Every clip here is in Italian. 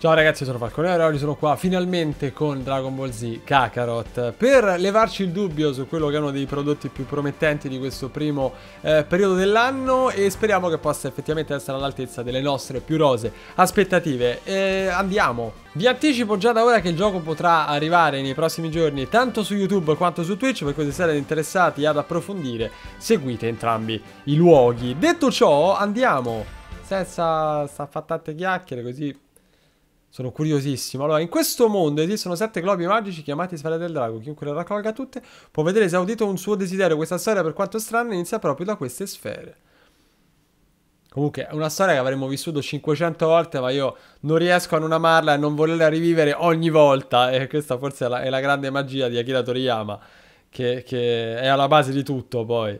Ciao ragazzi, sono Falconero, oggi sono qua finalmente con Dragon Ball Z Kakarot per levarci il dubbio su quello che è uno dei prodotti più promettenti di questo primo eh, periodo dell'anno e speriamo che possa effettivamente essere all'altezza delle nostre più rose aspettative. E andiamo! Vi anticipo già da ora che il gioco potrà arrivare nei prossimi giorni tanto su YouTube quanto su Twitch, per cui se siete interessati ad approfondire seguite entrambi i luoghi. Detto ciò, andiamo! Senza sta fare tante chiacchiere così sono curiosissimo. Allora, in questo mondo esistono sette globi magici chiamati Sfere del Drago. Chiunque le raccolga tutte può vedere esaudito un suo desiderio. Questa storia, per quanto strana, inizia proprio da queste sfere. Comunque, è una storia che avremmo vissuto 500 volte, ma io non riesco a non amarla e non volerla rivivere ogni volta. E questa forse è la, è la grande magia di Akira Toriyama, che, che è alla base di tutto, poi.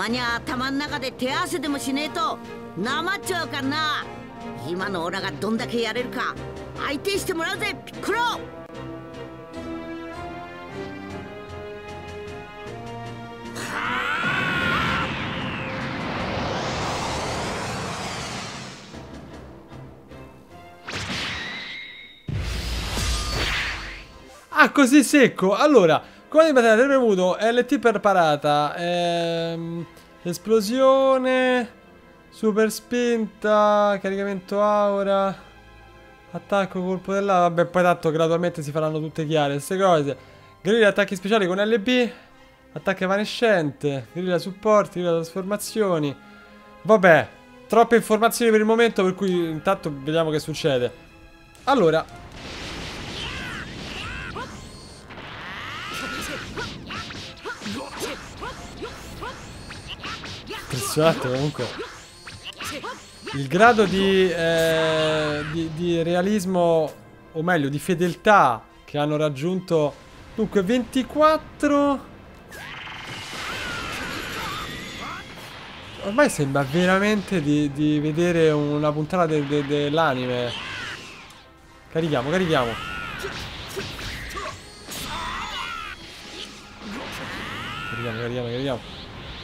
まには頭ん中で手合わせでもしねえとなまっちゃうかな今のオラがどんだけやれるか相手してもらうぜピッコロあ Ah, così secco. Allora, come di battere premuto, LT per parata. Ehm, esplosione. Super spinta. Caricamento aura. Attacco colpo dell'aria. Vabbè, poi tanto gradualmente si faranno tutte chiare queste cose. Grilla attacchi speciali con LB. Attacco evanescente. Grilla supporti. Grilla trasformazioni. Vabbè, troppe informazioni per il momento, per cui intanto vediamo che succede. Allora, impressionante comunque. Il grado di, eh, di, di realismo o meglio di fedeltà che hanno raggiunto dunque 24 ormai sembra veramente di, di vedere una puntata de, de, dell'anime. Carichiamo carichiamo. Carichiamo carichiamo carichiamo.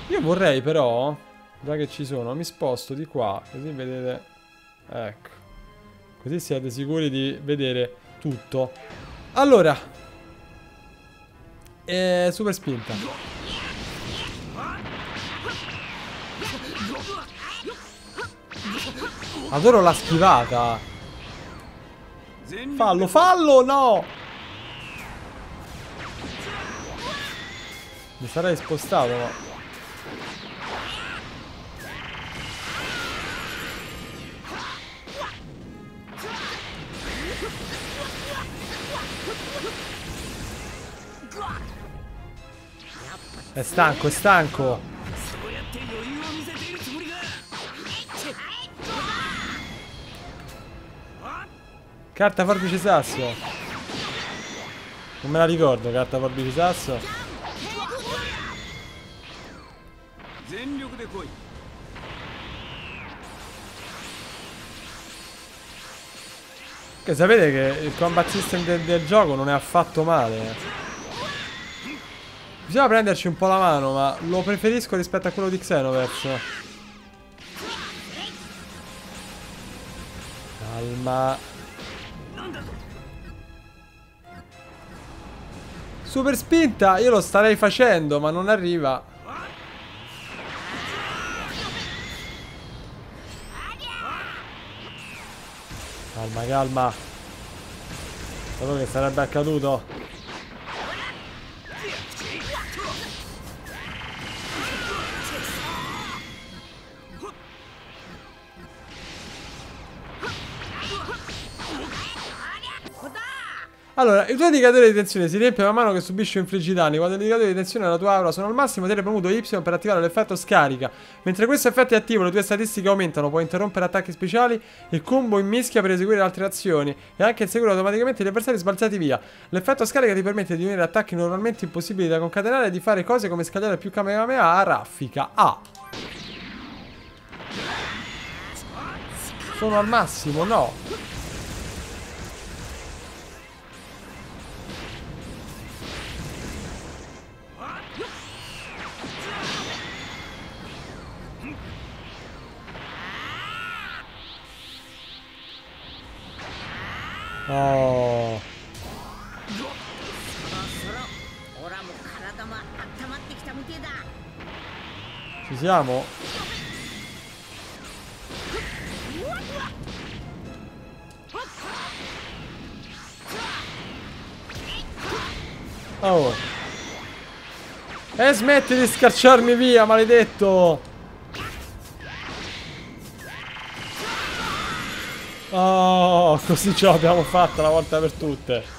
Io vorrei però, già che ci sono, mi sposto di qua, così vedete... Ecco. Così siete sicuri di vedere tutto. Allora. Eh, super spinta. Adoro la schivata. Fallo, fallo, no! Mi sarei spostato, ma... È stanco, è stanco. Carta forbice sasso. Non me la ricordo, carta forbice sasso. Che sapete che il combat system del, del gioco non è affatto male. Bisogna prenderci un po' la mano, ma lo preferisco rispetto a quello di Xenoverse. Calma. Super spinta, io lo starei facendo, ma non arriva. Calma, calma. Quello che sarebbe accaduto. Allora, il tuo indicatore di tensione si riempie man mano che subisce o infliggi danni. Quando l'indicatore di tensione della tua aura sono al massimo, tieni premuto Y per attivare l'effetto scarica. Mentre questo effetto è attivo, le tue statistiche aumentano. Puoi interrompere attacchi speciali e combo in mischia per eseguire altre azioni. E anche inseguire automaticamente gli avversari sbalzati via. L'effetto scarica ti permette di unire attacchi normalmente impossibili da concatenare e di fare cose come scagliare più Kamehameha a raffica. Ah. Sono al massimo, no. Siamo? Oh. E smetti di scacciarmi via, maledetto! Oh, così ce l'abbiamo fatta una volta per tutte.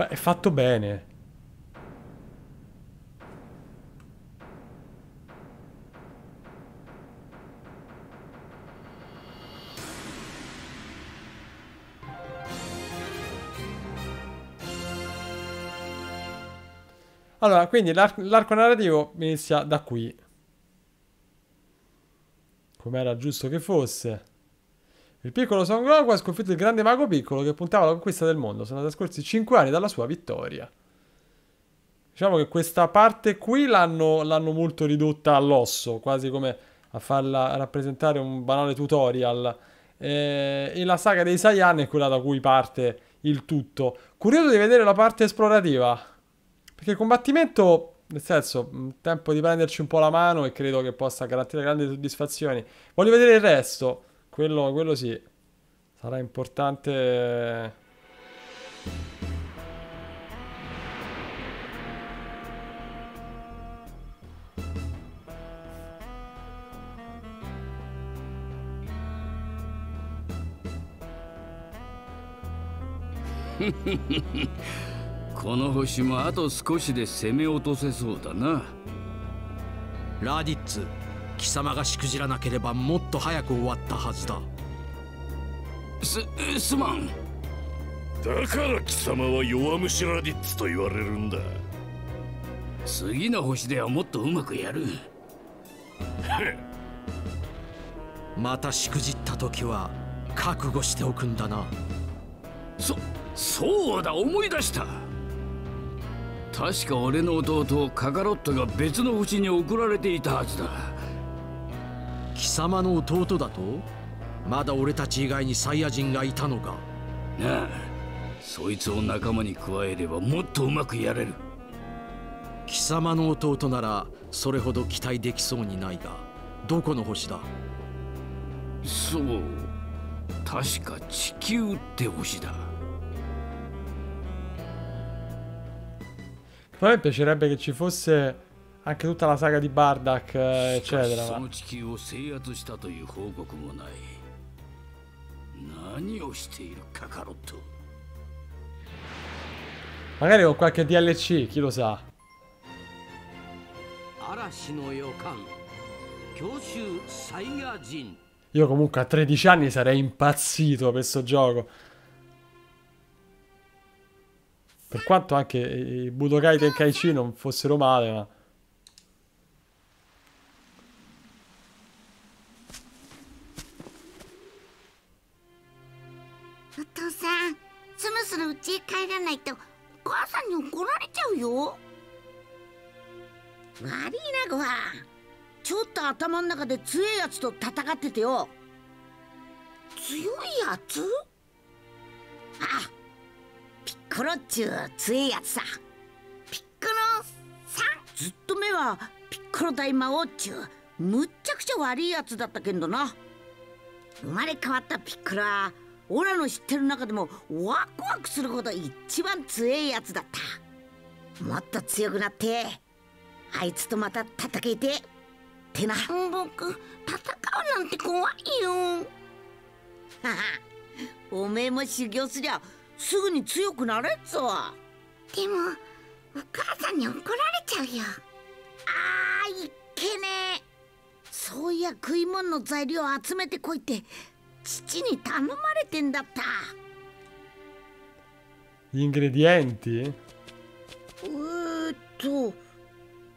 Fa è fatto bene. Allora, quindi l'arc l'arco narrativo inizia da qui. Come era giusto che fosse. Il piccolo Son Goku ha sconfitto il grande mago piccolo che puntava alla conquista del mondo. Sono trascorsi 5 anni dalla sua vittoria. Diciamo che questa parte qui l'hanno molto ridotta all'osso, quasi come a farla rappresentare un banale tutorial. Eh, e la saga dei Saiyan è quella da cui parte il tutto. Curioso di vedere la parte esplorativa. Perché il combattimento, nel senso, tempo di prenderci un po' la mano e credo che possa garantire grandi soddisfazioni. Voglio vedere il resto. Quello, quello sì. Sarà importante... この星もあと少しで攻め落とせそうだなラディッツ貴様がしくじらなければもっと早く終わったはずだ。すすまん。だから貴様は弱虫ラディッツと言われるんだ。次の星ではもっとうまくやる。またしくじった時は覚悟しておくんだな。そそうだ思い出した。確か俺の弟カカロットが別の星に送られていたはずだ貴様の弟だと？まだ俺たち以外にサイヤ人がいたのか？なあそいつを仲間に加えればもっとうまくやれる。貴様の弟ならそれほど期待できそうにないがどこの星だ？そう確か地球って星だ。A me piacerebbe che ci fosse anche tutta la saga di Bardak, eh, eccetera. Ma... Magari con qualche DLC, chi lo sa. Io comunque a 13 anni sarei impazzito per questo gioco. Per quanto anche i Budokai Tenkaichi non fossero male, ma... 家帰らないとお母さんに怒られちゃうよ。悪いなごはちょっと頭の中で強いやつと戦っててよ。強いやつ？あピッコロっちゅう強えやつさ。ピッコロさん。ずっと目はピッコロ大魔王っちゅう。むっちゃくちゃ悪いやつだったけんどな。生まれ変わったピッコロはオラの知ってる中でもワクワクするほど一番強いやつだった。もっと強くなってあいつとまた戦えてってな僕戦うなんて怖いよ。は はおめえも修行すりゃすぐに強くなれっぞ。でもお母さんに怒られちゃうよ。あーいっけねえ。そういや食い物の材料集めてこいって父に頼まれてんだった。Gli ingredienti? えーっと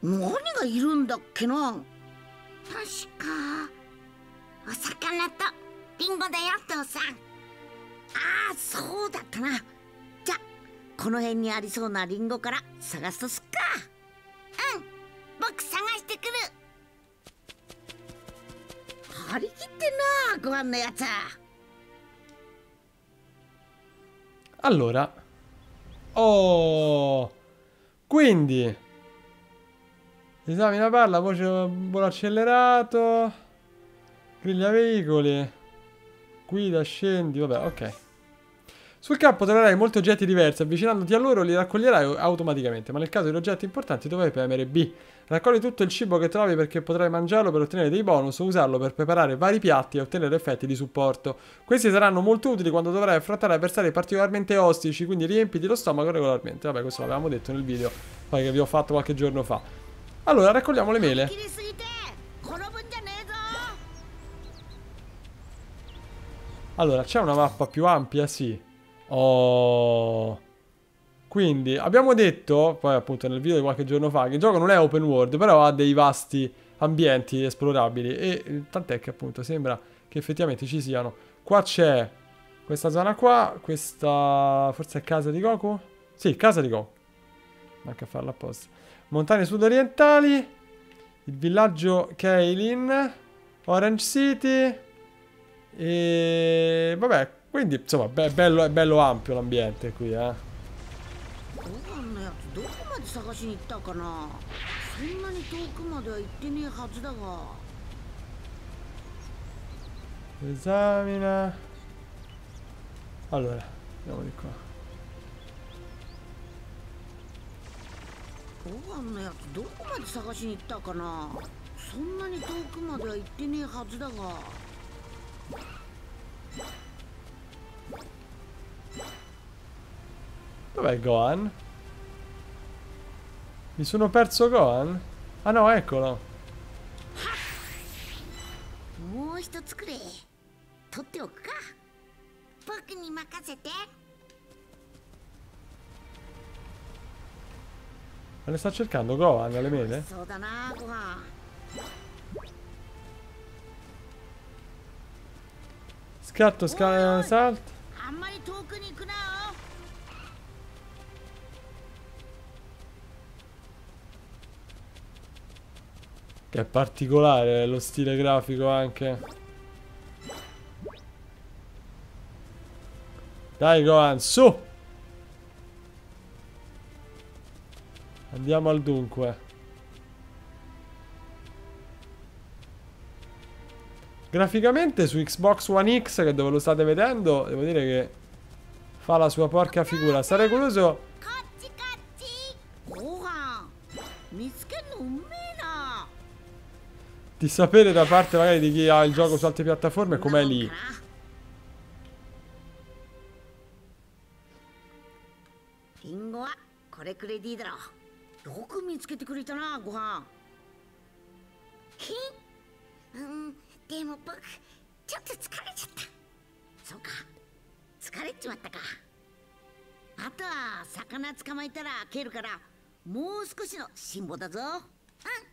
何がいるんだっけな。確かお魚とリンゴだよ父さん。ああそうだったな。じゃこの辺にありそうなリンゴから探すとすっか。うん僕探してくる張り切ってんなご飯のやつ Allora. Oh. Quindi. Esamina palla, voce volo accelerato. Griglia veicoli. Guida, scendi, vabbè, ok. Sul campo troverai molti oggetti diversi, avvicinandoti a loro li raccoglierai automaticamente, ma nel caso di oggetti importanti dovrai premere B. Raccogli tutto il cibo che trovi perché potrai mangiarlo per ottenere dei bonus o usarlo per preparare vari piatti e ottenere effetti di supporto. Questi saranno molto utili quando dovrai affrontare avversari particolarmente ostici, quindi riempiti lo stomaco regolarmente. Vabbè, questo l'avevamo detto nel video che vi ho fatto qualche giorno fa. Allora, raccogliamo le mele. Allora, c'è una mappa più ampia? Sì. Oh... Quindi, abbiamo detto, poi appunto nel video di qualche giorno fa, che il gioco non è open world, però ha dei vasti ambienti esplorabili. E eh, tant'è che appunto sembra che effettivamente ci siano. Qua c'è questa zona qua, questa forse è casa di Goku? Sì, casa di Goku. Manca a farla apposta. Montagne sudorientali, il villaggio Kailin, Orange City e vabbè, quindi insomma be- bello, è bello ampio l'ambiente qui, eh. ご飯のやつどこまで探しに行ったかな。そんなに遠くまでは行ってねえはずだが。Esamina. Allora, andiamo di qua. ご飯のやつどこまで探しに行ったかな。そんなに遠くまでは行ってねえはずだが Dov'è Gohan? Mi sono perso Gohan? Ah no, eccolo. Ma le sta cercando Gohan alle mele? Scatto, sca salto. Che è particolare lo stile grafico anche. Dai Gohan, su! Andiamo al dunque. Graficamente su Xbox One X, che dove lo state vedendo, devo dire che fa la sua porca figura. Sarei curioso di sapere da parte magari di chi ha il gioco su altre piattaforme com'è lì? リンゴはこれくらいでいいだろう。よく見つけてくれたな、ごはん。きん、うん、でも僕ちょっと疲れちゃった。そうか、疲れちまったか。あとは魚捕まえたら開けるから、もう少しの辛抱だぞ。うん。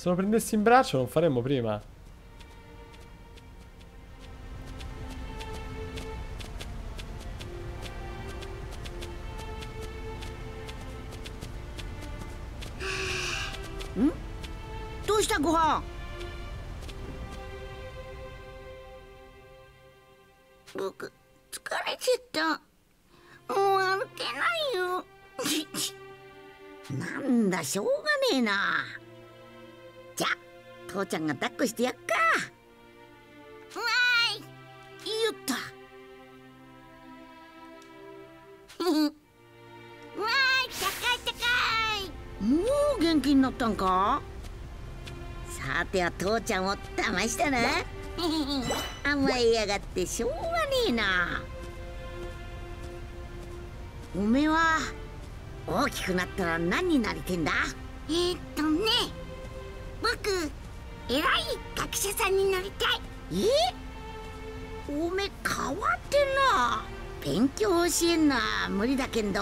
Se lo prendessi in braccio non faremmo prima. Mm? どうしたご飯僕疲れちゃったもう歩けないよなんだしょうがねえなじゃあ 父ちゃんが抱っこしてやっか。わーい。よっとわーい高い高い。もう元気になったんか？さては父ちゃんを騙したな。甘えやがってしょうがねえな。おめえは大きくなったら何になりてんだ？えー、っとね。僕偉い学者さんになりたい。え？おめえ変わってんな。勉強教えんのは無理だけんど。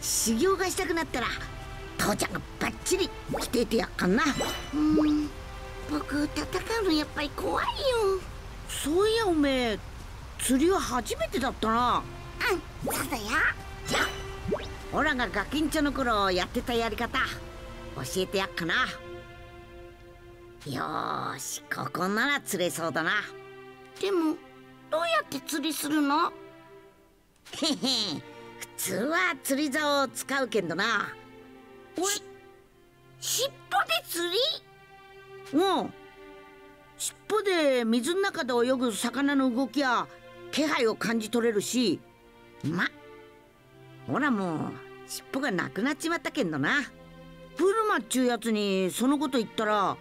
修行がしたくなったら父ちゃんがバッチリ来ててやっかんな。うん。僕戦うのやっぱり怖いよ。そういやおめえ釣りは初めてだったな。うんそうだよ。じゃあオラがガキンチョの頃やってたやり方教えてやっかなよーしここなら釣れそうだな。でもどうやって釣りするの？へへ普通は釣り竿を使うけんどな。し尻尾で釣り？うん。尻尾で水の中で泳ぐ魚の動きや気配を感じ取れるし。まほらもう尻尾がなくなっちまったけんどな。プルマっちゅうやつにそのこと言ったら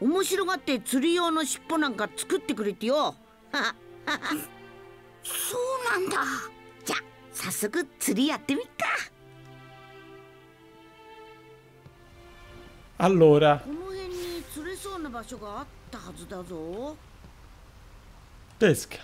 面白がって釣り用の尻尾なんか作ってくれてよ。そうなんだ。じゃあ早速釣りやってみっか。Allora, この辺に釣れそうな場所があったはずだぞ。Pesca.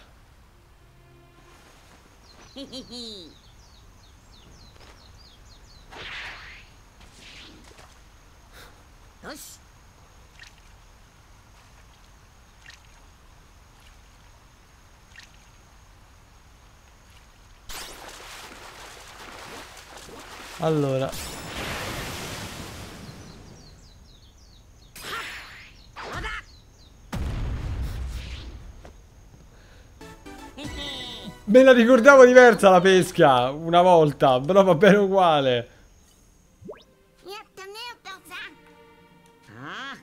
Allora. Me la ricordavo diversa la pesca Una volta Però va bene uguale. Ah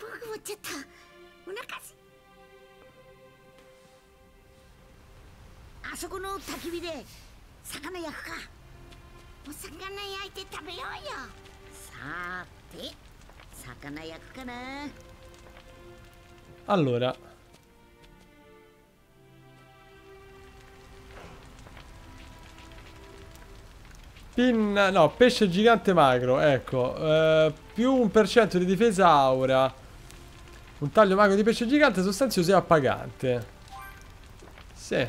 ったねお父さんああこれならきっと父も喜ぶぞ食い物の材料集めたらなんか腹減っちまったなうん僕もちょっとお腹すあそこの焚き火で魚焼くかお魚焼いて食べようよさーて魚焼くかな Allora, Pin... No, pesce gigante magro, ecco. eh, più un per cento di difesa aura. un taglio magro di pesce gigante sostanzioso e appagante. Sì.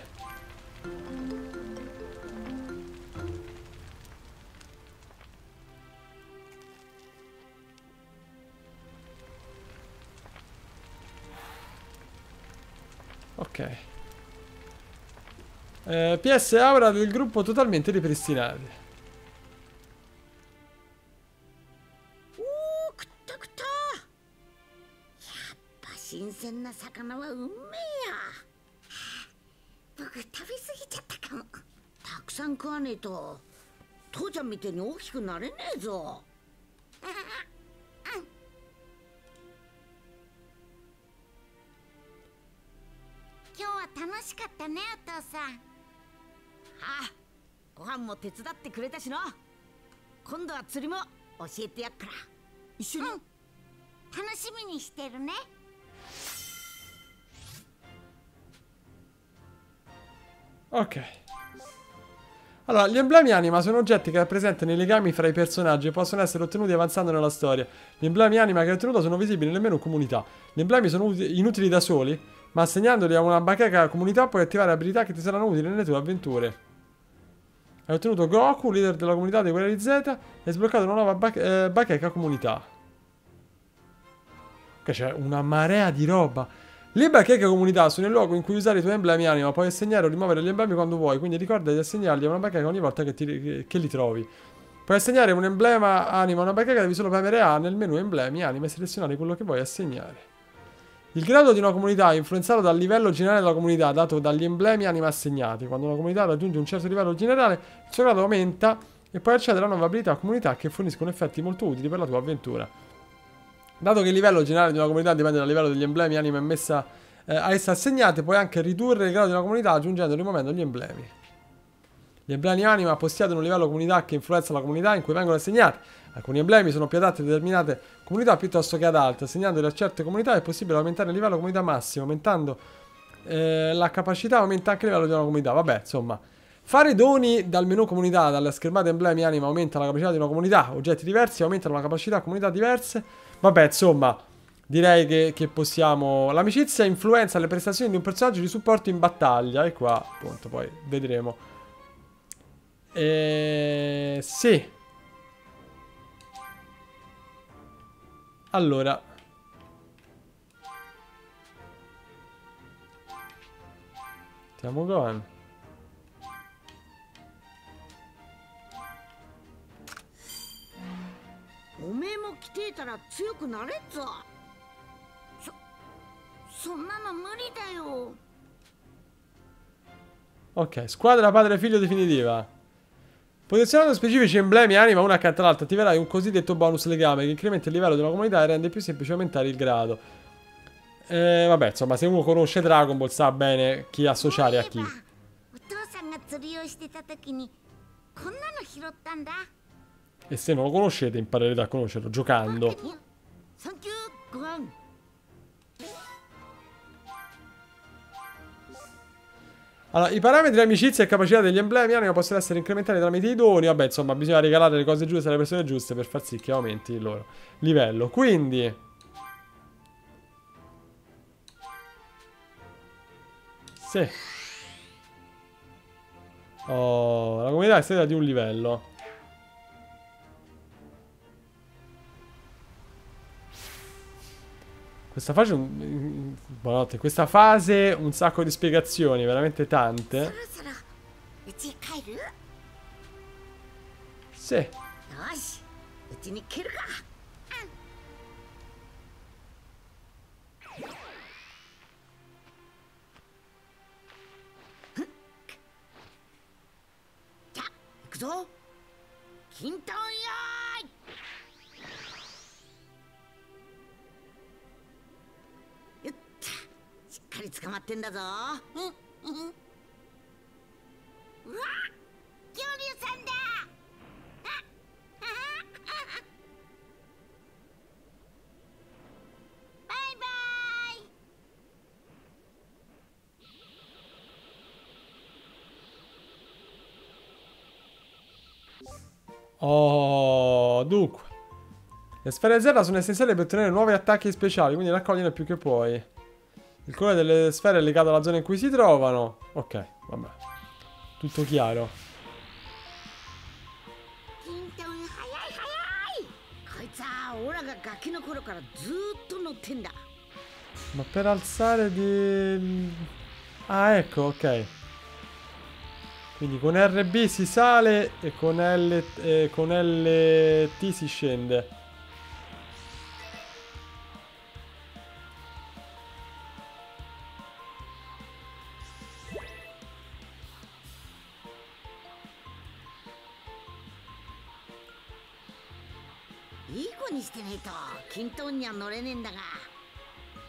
Ok. Eh, PS aura del gruppo totalmente ripristinati. 鮮な魚はうめえや。僕食べ過ぎちゃったかも。たくさん食わねえと父ちゃんみてえに大きくなれねえぞ。今日は楽しかったねお父さん。ああご飯も手伝ってくれたしな今度は釣りも教えてやっから。一緒に、楽しみにしてるね Ok. Allora, gli emblemi anima sono oggetti che rappresentano i legami fra i personaggi e possono essere ottenuti avanzando nella storia. Gli emblemi anima che hai ottenuto sono visibili nel menu comunità. Gli emblemi sono uti- inutili da soli, Ma assegnandoli a una bacheca comunità puoi attivare abilità che ti saranno utili nelle tue avventure. Hai ottenuto Goku, leader della comunità dei Guerrieri Z, e hai sbloccato una nuova eh, bacheca comunità. Che c'è una marea di roba. Le bacheche comunità sono il luogo in cui usare i tuoi emblemi anima. Puoi assegnare o rimuovere gli emblemi quando vuoi. Quindi ricorda di assegnarli a una bacheca ogni volta che, ti, che, li trovi. Puoi assegnare un emblema anima a una bacheca, devi solo premere A nel menu emblemi anima e selezionare quello che vuoi assegnare. Il grado di una comunità è influenzato dal livello generale della comunità, dato dagli emblemi anima assegnati. Quando una comunità raggiunge un certo livello generale, il suo grado aumenta e puoi accedere a nuove abilità o comunità che forniscono effetti molto utili per la tua avventura. Dato che il livello generale di una comunità dipende dal livello degli emblemi anima messa eh, a essa assegnate, puoi anche ridurre il grado di una comunità aggiungendo e rimuovendo gli emblemi. Gli emblemi anima possiedono un livello comunità che influenza la comunità in cui vengono assegnati. Alcuni emblemi sono più adatti a determinate comunità piuttosto che ad altre. Assegnandoli a certe comunità è possibile aumentare il livello comunità massimo. Aumentando eh, la capacità aumenta anche il livello di una comunità. Vabbè, insomma. Fare doni dal menu comunità, dalle schermate emblemi anima aumenta la capacità di una comunità. Oggetti diversi aumentano la capacità comunità diverse. Vabbè, insomma, direi che, che possiamo... L'amicizia influenza le prestazioni di un personaggio di supporto in battaglia. E qua, appunto, poi vedremo. E... Sì. Allora. Stiamo going. おめえも来ていたら強くなれっぞそそんなの無理だよ Ok, squadra padre figlio definitiva. Posizionando specifici emblemi anima una accanto all'altra attiverai un cosiddetto bonus legame che incrementa il livello di una comunità e rende più semplice aumentare il grado. Eh, vabbè, insomma, se uno conosce Dragon Ball sa bene chi associare a chi. お父さんが釣りをしてた時にこんなの拾ったんだ e se non lo conoscete imparerete a conoscerlo giocando. Allora, i parametri amicizia e capacità degli emblemi anima possono essere incrementati tramite i doni. Vabbè, insomma, bisogna regalare le cose giuste alle persone giuste per far sì che aumenti il loro livello. Quindi... Sì. Oh, la comunità è stata di un livello. Questa fase... Un... Buonanotte. Questa fase un sacco di spiegazioni, veramente tante. Sì. Kintan ya! かり捕まってんだぞうんうんうわ恐竜さんだバイバイ Oh, dunque. Le sfere zero sono essenziali per ottenere nuovi attacchi speciali, quindi raccogliene più che puoi. Il colore delle sfere è legato alla zona in cui si trovano. Ok, vabbè. Tutto chiaro. Ma per alzare di... Ah, ecco, ok. Quindi con RB si sale e con, L... e con LT si scende. にしてねえとキントンには乗れねえんだが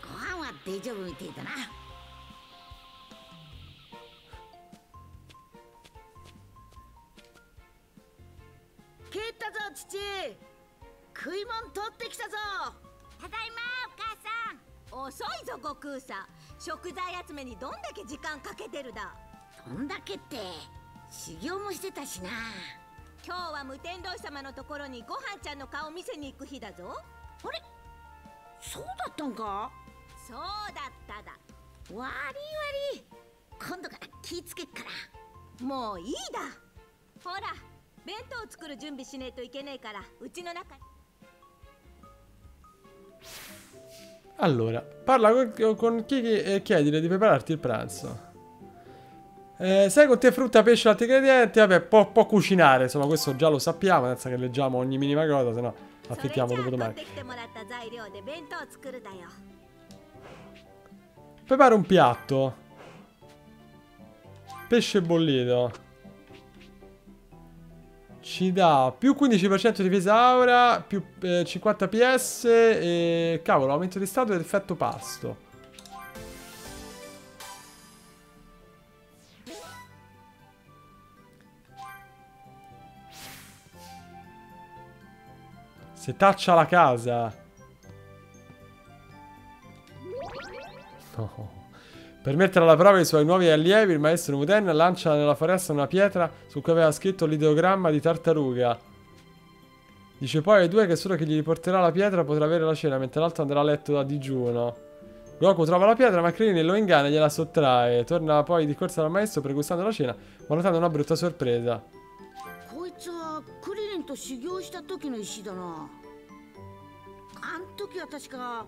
ご飯は大丈夫みてえだな。帰ったぞ父。食い物取ってきたぞ。ただいまお母さん。遅いぞ悟空さん。食材集めにどんだけ時間かけてるだ。どんだけって修行もしてたしな今日は無天童様のところにごはんちゃんの顔見せに行く日だぞ。あれ？そうだったんか？そうだっただ。悪い悪い。今度から気ぃつけっから。もういいだ。ほら弁当を作る準備しねえといけねえからうちの中に。Allora, parla con, con chi e chiedile di prepararti il pranzo? Eh, sai con te frutta, pesce, altri ingredienti? Vabbè, può, può, cucinare, insomma, questo già lo sappiamo, senza che leggiamo ogni minima cosa, se no aspettiamo dopo domani. Prepara un piatto. Pesce bollito. Ci dà più 15% di difesa aura, più eh, 50 PS e... Cavolo, aumento di stato ed effetto pasto. Setaccia la casa. No. Per mettere alla prova i suoi nuovi allievi, il maestro Muten lancia nella foresta una pietra su cui aveva scritto l'ideogramma di tartaruga. Dice poi ai due che solo chi gli riporterà la pietra potrà avere la cena, mentre l'altro andrà a letto da digiuno. Goku trova la pietra, ma Krillin lo inganna e gliela sottrae. Torna poi di corsa dal maestro pregustando la cena, ma notando una brutta sorpresa. ンと修行した時の石だなあん時は確か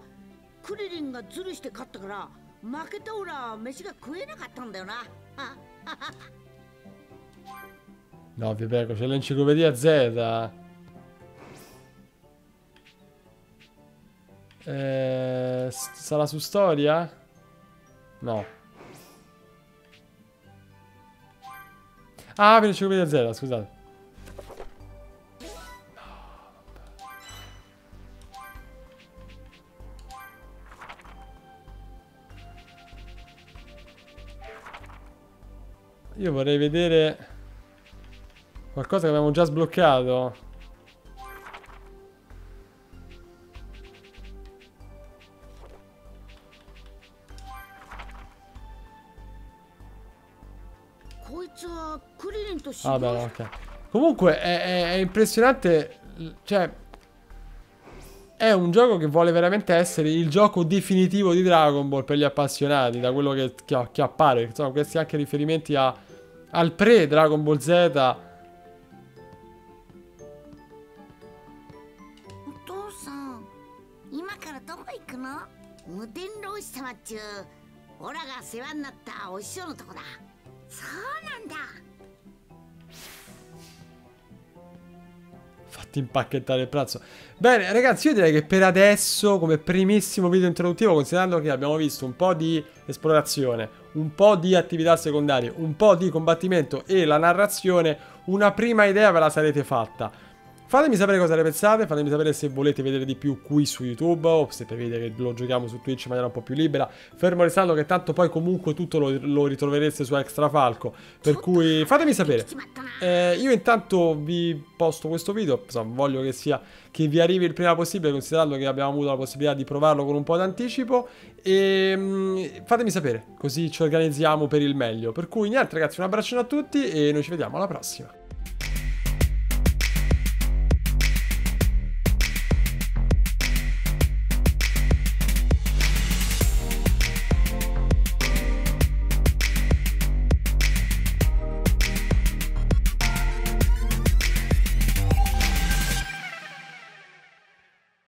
クリリンがズルして勝ったから負けたオラ飯が食えなかったんだよな No, vi prego, c'è l'enciclopedia Z. Eh, s- sarà su storia? No. Ah, per l'enciclopedia Z, scusate. Io vorrei vedere qualcosa che abbiamo già sbloccato. Ah, beh, ok. Comunque è, è, è impressionante, cioè è un gioco che vuole veramente essere il gioco definitivo di Dragon Ball per gli appassionati, da quello che, che, che appare. Insomma, questi anche riferimenti a al pre-Dragon Ball Z. 無天老師様っちゅうオラが世話になったお師匠のとこだそうなんだ Fatti impacchettare il pranzo. Bene, ragazzi, io direi che per adesso, come primissimo video introduttivo, considerando che abbiamo visto un po' di esplorazione, un po' di attività secondarie, un po' di combattimento e la narrazione, una prima idea ve la sarete fatta. Fatemi sapere cosa ne pensate, fatemi sapere se volete vedere di più qui su YouTube o se prevedete che lo giochiamo su Twitch in maniera un po' più libera. Fermo restando che tanto poi comunque tutto lo, lo ritroverete su Extra Falco, per cui fatemi sapere. Eh, io intanto vi posto questo video, insomma, voglio che, sia, che vi arrivi il prima possibile, considerando che abbiamo avuto la possibilità di provarlo con un po' d'anticipo. E mh, fatemi sapere, così ci organizziamo per il meglio. Per cui niente ragazzi, un abbraccione a tutti e noi ci vediamo alla prossima.